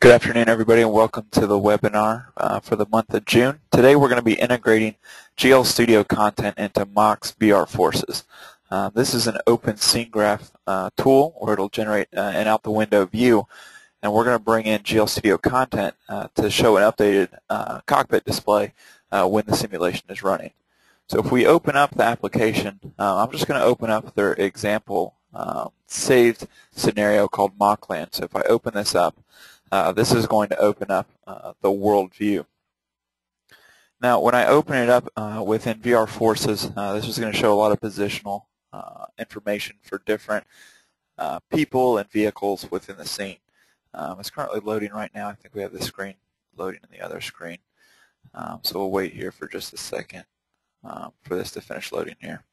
Good afternoon, everybody, and welcome to the webinar uh, for the month of June. Today we're going to be integrating GL Studio content into MAK's VR Forces. Uh, this is an open scene graph uh, tool where it'll generate uh, an out-the-window view, and we're going to bring in GL Studio content uh, to show an updated uh, cockpit display when the simulation is running. So if we open up the application, I'm just going to open up their example um, saved scenario called MOCLAN. So if I open this up, uh, this is going to open up uh, the world view. Now, when I open it up uh, within VR Forces, uh, this is going to show a lot of positional uh, information for different people and vehicles within the scene. Um, it's currently loading right now. I think we have the screen loading in the other screen. Um, so we'll wait here for just a second um, for this to finish loading here.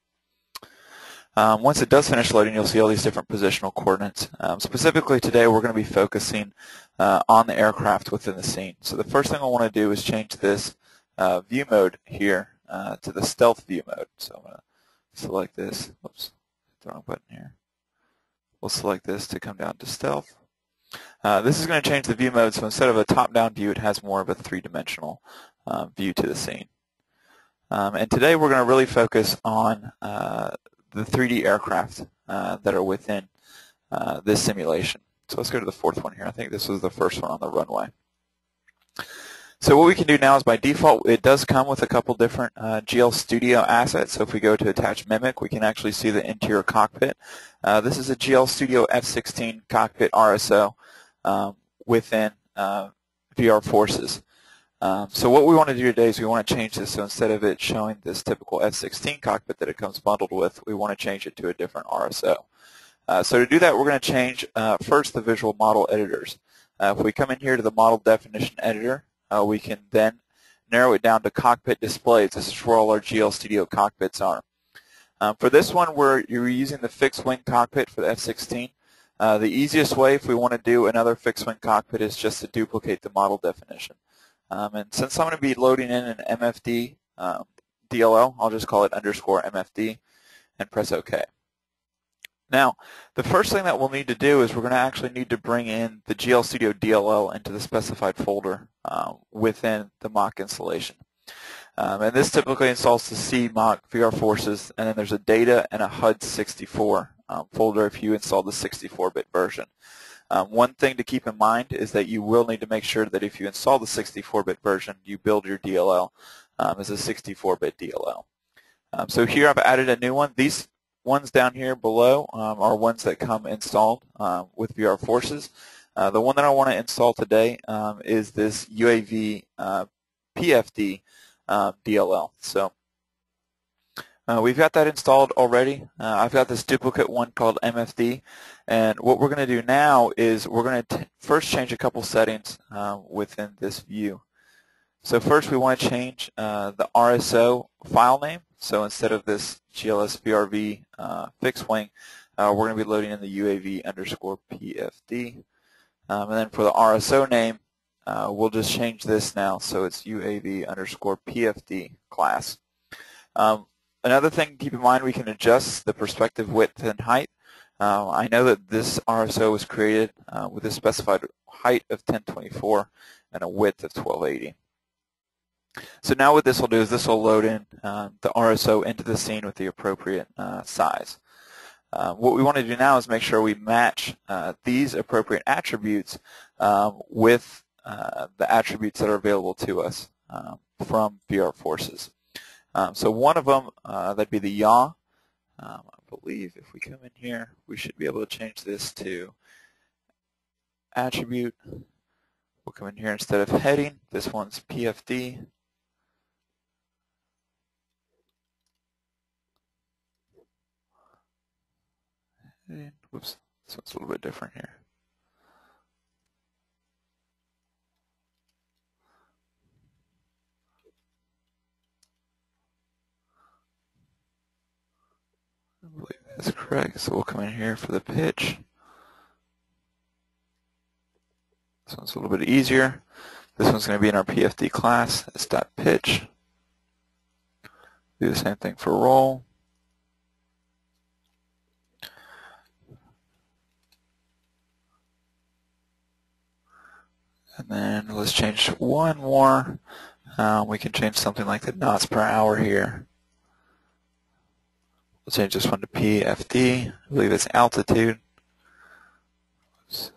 Um, once it does finish loading, you'll see all these different positional coordinates. Um, specifically today, we're going to be focusing uh, on the aircraft within the scene. So the first thing I want to do is change this uh, view mode here uh, to the stealth view mode. So I'm going to select this. Oops, wrong button here. We'll select this to come down to stealth. Uh, this is going to change the view mode, so instead of a top-down view, it has more of a three-dimensional uh, view to the scene. Um, and today we're going to really focus on uh, the 3D aircraft uh, that are within uh, this simulation. So let's go to the fourth one here. I think this was the first one on the runway. So what we can do now is by default, it does come with a couple different uh, GL Studio assets. So if we go to attach Mimic, we can actually see the interior cockpit. Uh, this is a GL Studio F-16 cockpit RSO um, within uh, VR Forces. Um, so what we want to do today is we want to change this. So instead of it showing this typical F-16 cockpit that it comes bundled with, we want to change it to a different RSO. Uh, so to do that, we're going to change uh, first the visual model editors. Uh, if we come in here to the model definition editor, uh, we can then narrow it down to cockpit displays. This is where all our GL Studio cockpits are. Um, for this one, we're you're using the fixed wing cockpit for the F-16. Uh, the easiest way if we want to do another fixed wing cockpit is just to duplicate the model definition. Um, and since I'm going to be loading in an MFD um, DLL, I'll just call it underscore MFD and press OK. Now, the first thing that we'll need to do is we're going to actually need to bring in the GL Studio DLL into the specified folder um, within the MAK installation. Um, and this typically installs the C MAK VR forces, and then there's a data and a HUD 64 um, folder if you install the 64-bit version. Um, one thing to keep in mind is that you will need to make sure that if you install the 64-bit version, you build your DLL um, as a 64-bit DLL. Um, so here I've added a new one. These ones down here below um, are ones that come installed um, with VR Forces. Uh, the one that I want to install today um, is this UAV uh, PFD uh, DLL. So uh, we've got that installed already. Uh, I've got this duplicate one called MFD. And what we're going to do now is we're going to first change a couple settings uh, within this view. So first we want to change uh, the RSO file name. So instead of this GLS VRV uh, fixed wing, uh, we're going to be loading in the UAV underscore PFD. Um, and then for the RSO name, we'll just change this now so it's UAV underscore PFD class. Um, Another thing to keep in mind, we can adjust the perspective width and height. Uh, I know that this RSO was created uh, with a specified height of 1024 and a width of 1280. So now what this will do is this will load in uh, the RSO into the scene with the appropriate uh, size. Uh, what we want to do now is make sure we match uh, these appropriate attributes um, with the attributes that are available to us from VR Forces. Um, so one of them, uh, that'd be the yaw. Um, I believe if we come in here, we should be able to change this to attribute. We'll come in here instead of heading. This one's PFD. Whoops, this one's a little bit different here. I believe that's correct. So we'll come in here for the pitch. This one's a little bit easier. This one's going to be in our PFD class. It's dot pitch. Do the same thing for roll. And then let's change one more. Um, we can change something like the knots per hour here. We'll change this one to PFD. I believe it's altitude. Oops.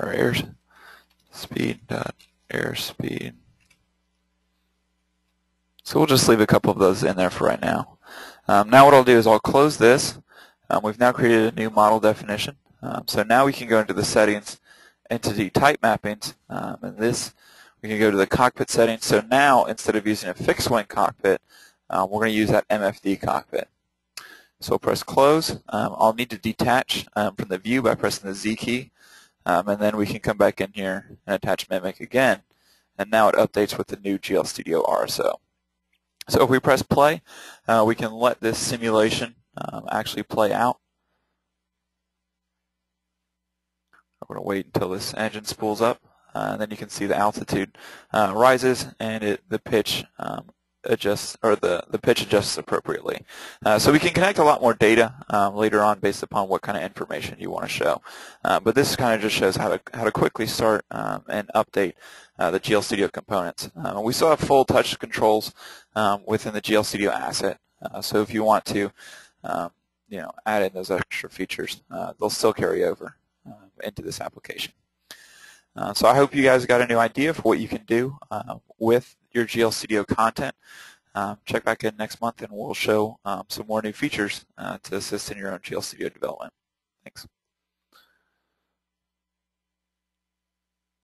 Or air speed dot airspeed. So we'll just leave a couple of those in there for right now. Um, now what I'll do is I'll close this. Um, we've now created a new model definition. Um, so now we can go into the settings, entity type mappings, um, and this we can go to the cockpit settings. So now instead of using a fixed wing cockpit, um, we're going to use that MFD cockpit. So we'll press close. Um, I'll need to detach um, from the view by pressing the Z key, um, and then we can come back in here and attach Mimic again. And now it updates with the new GL Studio RSO. So if we press play, uh, we can let this simulation um, actually play out. We're going to wait until this engine spools up. Uh, and then you can see the altitude uh, rises and it, the pitch um, adjusts or the, the pitch adjusts appropriately. Uh, so we can connect a lot more data um, later on based upon what kind of information you want to show. Uh, but this kind of just shows how to how to quickly start um, and update uh, the GL Studio components. Uh, we still have full touch controls um, within the GL Studio asset. Uh, so if you want to um, you know, add in those extra features, uh, they'll still carry over into this application. So I hope you guys got a new idea for what you can do with your GL Studio content. Um, check back in next month and we'll show um, some more new features uh, to assist in your own GL Studio development. Thanks.